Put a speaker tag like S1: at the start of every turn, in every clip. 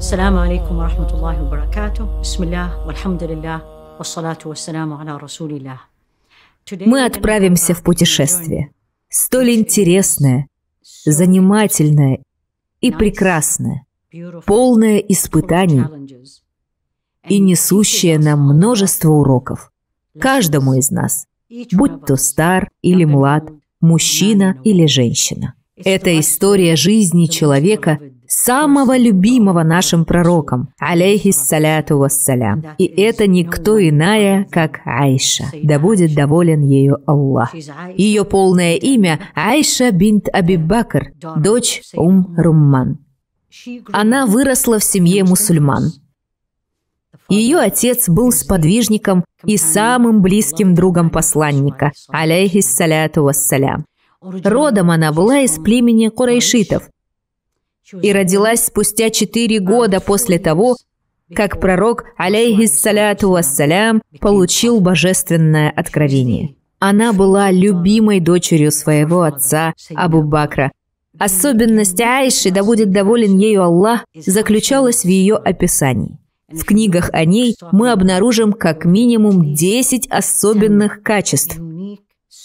S1: السلام عليكم ورحمة الله وبركاته بسم الله والحمد لله والصلاة والسلام على رسول الله
S2: Мы отправимся в путешествие. Столь интересное, занимательное и прекрасное, полное испытаний и несущее нам множество уроков. Каждому из нас, будь то стар или млад, мужчина или женщина. Это история жизни человека, самого любимого нашим пророком, алейхиссаляту вассалям. И это никто иная, как Айша. Да будет доволен ею Аллах. Ее полное имя Айша бинт Абибакр, дочь Ум Румман. Она выросла в семье мусульман. Ее отец был сподвижником и самым близким другом посланника, алейхиссаляту вассалям. Родом она была из племени курайшитов и родилась спустя четыре года после того, как пророк, алейхиссаляту вассалям, получил божественное откровение. Она была любимой дочерью своего отца Абу Бакра. Особенность Айши, да будет доволен ею Аллах, заключалась в ее описании. В книгах о ней мы обнаружим как минимум 10 особенных качеств,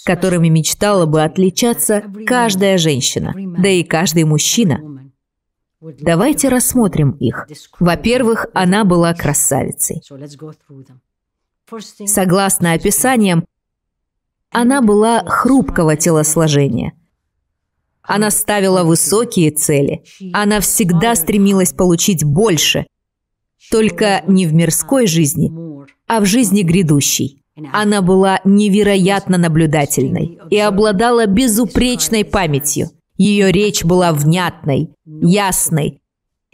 S2: которыми мечтала бы отличаться каждая женщина, да и каждый мужчина. Давайте рассмотрим их. Во-первых, она была красавицей. Согласно описаниям, она была хрупкого телосложения. Она ставила высокие цели. Она всегда стремилась получить больше. Только не в мирской жизни, а в жизни грядущей. Она была невероятно наблюдательной и обладала безупречной памятью. Ее речь была внятной, ясной.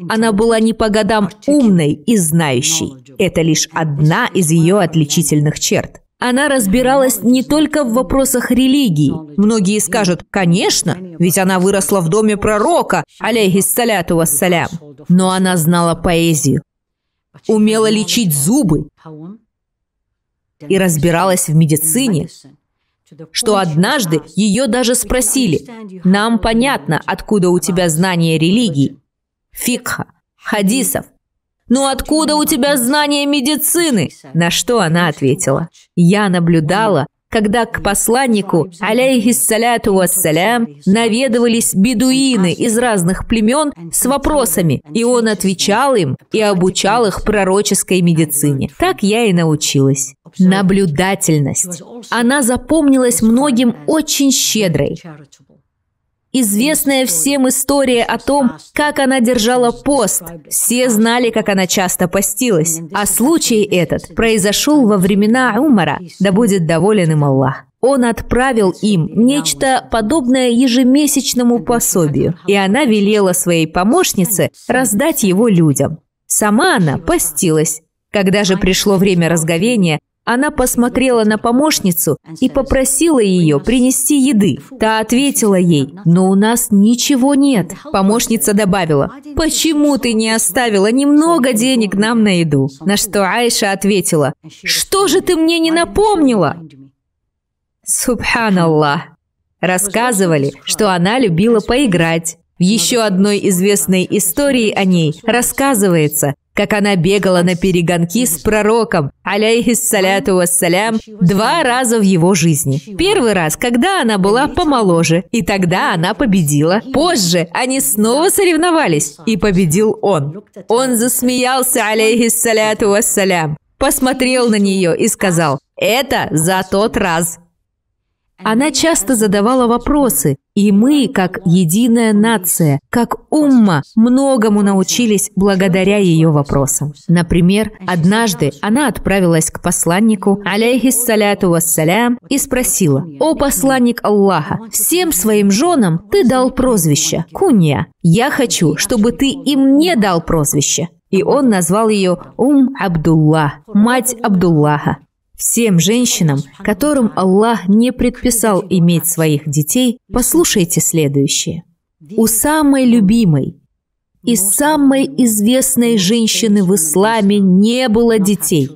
S2: Она была не по годам умной и знающей. Это лишь одна из ее отличительных черт. Она разбиралась не только в вопросах религии. Многие скажут, конечно, ведь она выросла в доме пророка, алейхиссаляту вассалям. Но она знала поэзию, умела лечить зубы и разбиралась в медицине, что однажды ее даже спросили, «Нам понятно, откуда у тебя знание религии, фикха, хадисов, но откуда у тебя знание медицины?» На что она ответила, «Я наблюдала, когда к посланнику, алейхиссаляту вассалям, наведывались бедуины из разных племен с вопросами, и он отвечал им и обучал их пророческой медицине. Так я и научилась. Наблюдательность. Она запомнилась многим очень щедрой. Известная всем история о том, как она держала пост. Все знали, как она часто постилась. А случай этот произошел во времена Умара, да будет доволен им Аллах. Он отправил им нечто подобное ежемесячному пособию, и она велела своей помощнице раздать его людям. Сама она постилась. Когда же пришло время разговения, она посмотрела на помощницу и попросила ее принести еды. Та ответила ей, но у нас ничего нет. Помощница добавила, почему ты не оставила немного денег нам на еду? На что Айша ответила, что же ты мне не напомнила? Субханаллах. Рассказывали, что она любила поиграть. В еще одной известной истории о ней рассказывается, как она бегала на перегонки с пророком, алейхиссаляту вассалям, два раза в его жизни. Первый раз, когда она была помоложе, и тогда она победила. Позже они снова соревновались, и победил он. Он засмеялся, алейхиссаляту вассалям, посмотрел на нее и сказал, «Это за тот раз». Она часто задавала вопросы, и мы, как единая нация, как умма, многому научились благодаря ее вопросам. Например, однажды она отправилась к посланнику, алейхиссаляту вассалям, и спросила, «О посланник Аллаха, всем своим женам ты дал прозвище Кунья. Я хочу, чтобы ты и мне дал прозвище». И он назвал ее Ум Абдуллах, мать Абдуллаха. Всем женщинам, которым Аллах не предписал иметь своих детей, послушайте следующее. У самой любимой и самой известной женщины в исламе не было детей,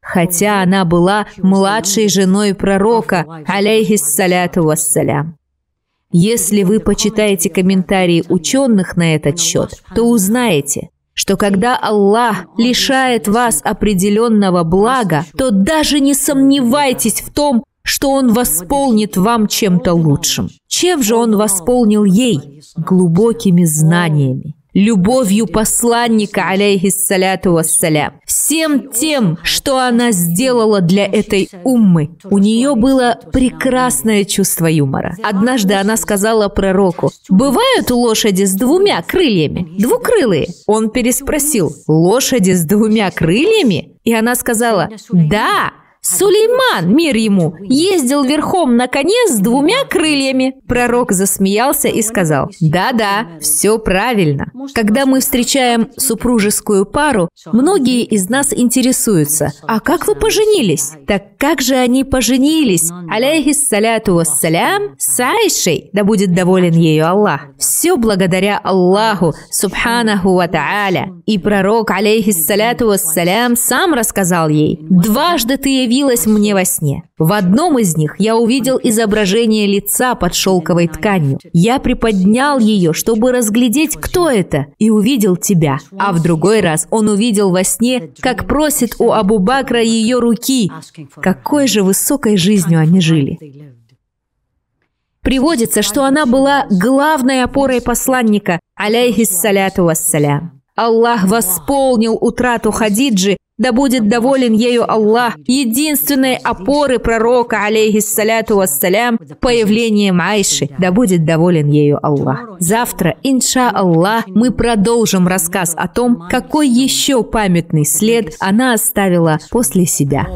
S2: хотя она была младшей женой пророка, алейхиссаляту вассалям. Если вы почитаете комментарии ученых на этот счет, то узнаете, что когда Аллах лишает вас определенного блага, то даже не сомневайтесь в том, что Он восполнит вам чем-то лучшим. Чем же Он восполнил ей? Глубокими знаниями любовью посланника, алейхиссаляту вассалям, всем тем, что она сделала для этой уммы. У нее было прекрасное чувство юмора. Однажды она сказала пророку, «Бывают лошади с двумя крыльями, двукрылые?» Он переспросил, «Лошади с двумя крыльями?» И она сказала, «Да, Сулейман, мир ему, ездил верхом на коне с двумя крыльями. Пророк засмеялся и сказал, да-да, все правильно. Когда мы встречаем супружескую пару, многие из нас интересуются, а как вы поженились? Так как же они поженились? Алейхиссаляту вассалям с Айшей, да будет доволен ею Аллах. Все благодаря Аллаху, субханаху ва та'аля. И пророк, алейхиссаляту вассалям, сам рассказал ей, дважды ты явилась явилась мне во сне. В одном из них я увидел изображение лица под шелковой тканью. Я приподнял ее, чтобы разглядеть, кто это, и увидел тебя. А в другой раз он увидел во сне, как просит у Абу Бакра ее руки. Какой же высокой жизнью они жили. Приводится, что она была главной опорой посланника, алейхиссаляту вассалям. Аллах восполнил утрату Хадиджи да будет доволен ею Аллах, единственной опоры пророка, алейхиссаляту вассалям, появлением Айши. Да будет доволен ею Аллах. Завтра, инша Аллах, мы продолжим рассказ о том, какой еще памятный след она оставила после себя.